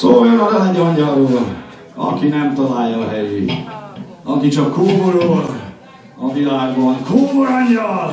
Szóljon a lány angyalról, aki nem találja a helyét, aki csak kóborol a világban. Kóbor angyal!